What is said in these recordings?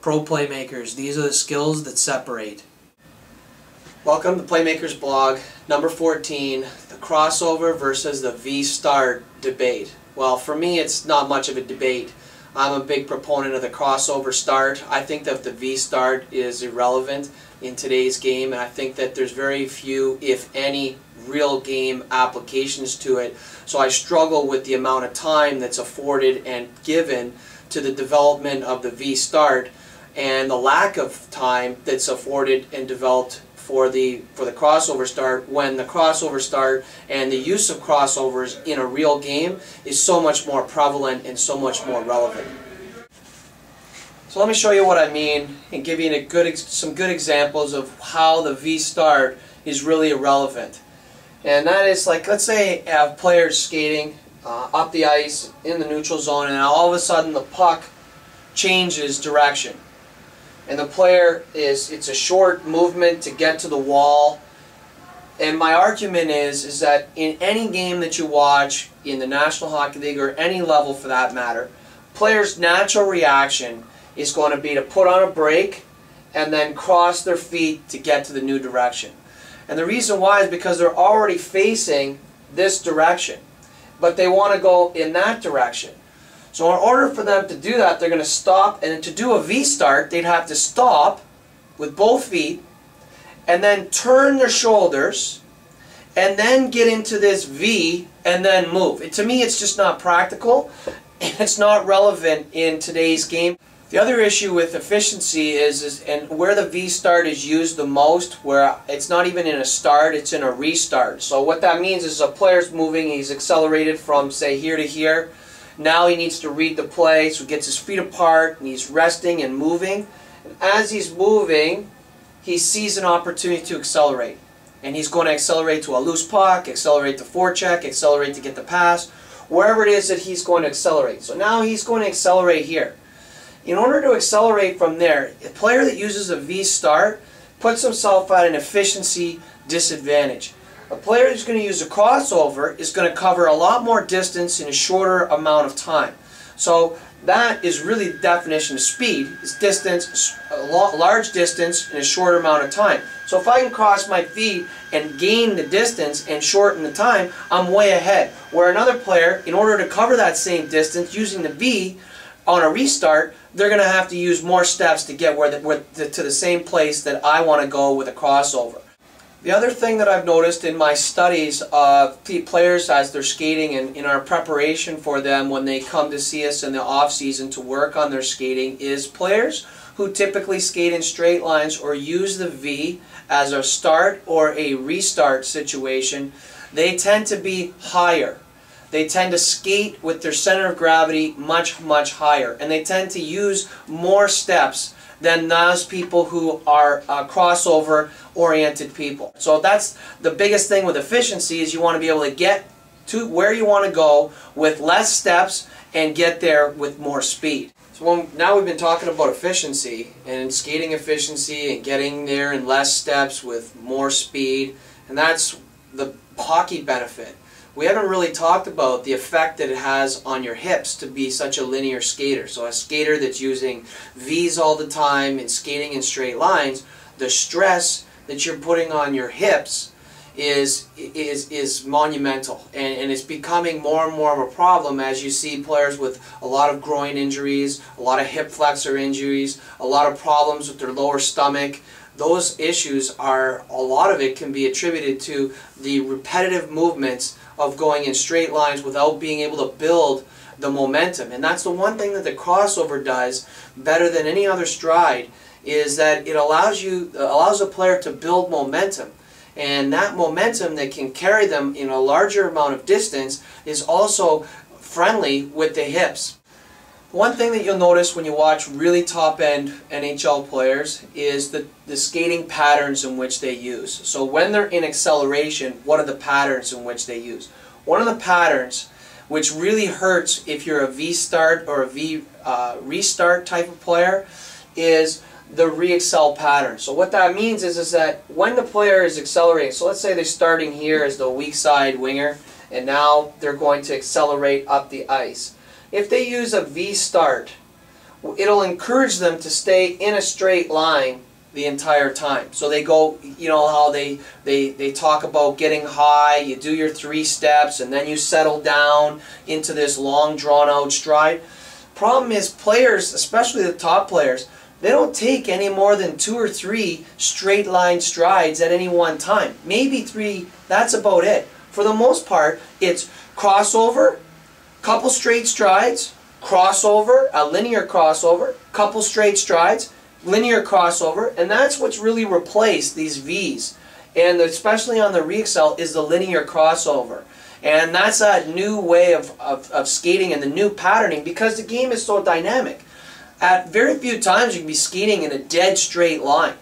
Pro Playmakers, these are the skills that separate. Welcome to Playmakers blog, number 14, the crossover versus the V-start debate. Well, for me, it's not much of a debate. I'm a big proponent of the crossover start. I think that the V-start is irrelevant in today's game, and I think that there's very few, if any, real game applications to it. So I struggle with the amount of time that's afforded and given to the development of the V-start and the lack of time that's afforded and developed for the for the crossover start when the crossover start and the use of crossovers in a real game is so much more prevalent and so much more relevant. So let me show you what I mean and give you a good some good examples of how the V start is really irrelevant. And that is like let's say I have players skating uh, up the ice in the neutral zone and all of a sudden the puck changes direction and the player is it's a short movement to get to the wall. And my argument is is that in any game that you watch in the National Hockey League or any level for that matter players natural reaction is going to be to put on a brake and then cross their feet to get to the new direction. And the reason why is because they're already facing this direction. But they want to go in that direction so in order for them to do that, they're going to stop, and to do a V-start, they'd have to stop with both feet, and then turn their shoulders, and then get into this V, and then move. It, to me, it's just not practical, and it's not relevant in today's game. The other issue with efficiency is, is and where the V-start is used the most, where it's not even in a start, it's in a restart. So what that means is a player's moving, he's accelerated from, say, here to here, now he needs to read the play, so he gets his feet apart, and he's resting and moving. And as he's moving, he sees an opportunity to accelerate. And he's going to accelerate to a loose puck, accelerate to forecheck, accelerate to get the pass, wherever it is that he's going to accelerate. So now he's going to accelerate here. In order to accelerate from there, a player that uses a V-start puts himself at an efficiency disadvantage. A player who's going to use a crossover is going to cover a lot more distance in a shorter amount of time. So that is really the definition of speed, is distance, a large distance in a shorter amount of time. So if I can cross my feet and gain the distance and shorten the time, I'm way ahead. Where another player, in order to cover that same distance using the V on a restart, they're going to have to use more steps to get where the, where the, to the same place that I want to go with a crossover. The other thing that I've noticed in my studies of players as they're skating and in our preparation for them when they come to see us in the off season to work on their skating is players who typically skate in straight lines or use the V as a start or a restart situation, they tend to be higher. They tend to skate with their center of gravity much, much higher. And they tend to use more steps than those people who are uh, crossover oriented people. So that's the biggest thing with efficiency is you want to be able to get to where you want to go with less steps and get there with more speed. So when, now we've been talking about efficiency and skating efficiency and getting there in less steps with more speed and that's the hockey benefit we haven't really talked about the effect that it has on your hips to be such a linear skater. So a skater that's using V's all the time and skating in straight lines, the stress that you're putting on your hips is is is monumental and, and it's becoming more and more of a problem as you see players with a lot of groin injuries, a lot of hip flexor injuries, a lot of problems with their lower stomach. Those issues are a lot of it can be attributed to the repetitive movements of going in straight lines without being able to build the momentum. And that's the one thing that the crossover does better than any other stride is that it allows you allows a player to build momentum. And that momentum that can carry them in a larger amount of distance is also friendly with the hips. One thing that you'll notice when you watch really top-end NHL players is the, the skating patterns in which they use. So when they're in acceleration, what are the patterns in which they use? One of the patterns which really hurts if you're a V-start or a V uh, restart type of player is the re-accel pattern. So what that means is, is that when the player is accelerating, so let's say they're starting here as the weak side winger, and now they're going to accelerate up the ice. If they use a V start, it'll encourage them to stay in a straight line the entire time. So they go, you know how they, they, they talk about getting high, you do your three steps, and then you settle down into this long drawn out stride. Problem is players, especially the top players, they don't take any more than two or three straight line strides at any one time. Maybe three, that's about it. For the most part, it's crossover, couple straight strides, crossover, a linear crossover, couple straight strides, linear crossover, and that's what's really replaced these V's. And especially on the re-accel is the linear crossover. And that's a new way of, of, of skating and the new patterning because the game is so dynamic. At very few times you can be skating in a dead straight line.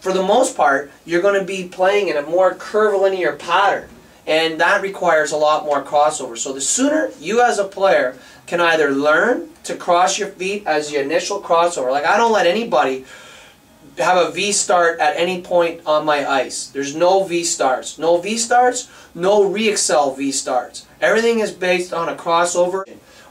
For the most part, you're going to be playing in a more curvilinear pattern. And that requires a lot more crossover. So the sooner you as a player can either learn to cross your feet as your initial crossover. Like I don't let anybody have a V start at any point on my ice. There's no V starts. No V starts, no re-accel V starts. Everything is based on a crossover.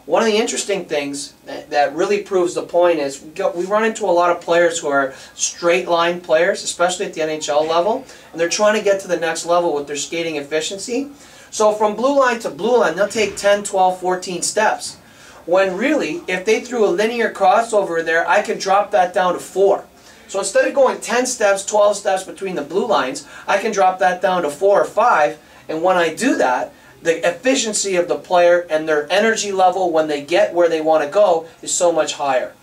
One of the interesting things that, really proves the point is we, run into a lot of players who are straight line players, especially at the NHL level, and they're trying to get to the next level with their skating efficiency. So from blue line to blue line, they'll take 10, 12, 14 steps. When really, if they threw a linear crossover there, I could drop that down to 4. So instead of going 10 steps, 12 steps between the blue lines, I can drop that down to 4 or 5, and when I do that, the efficiency of the player and their energy level when they get where they want to go is so much higher.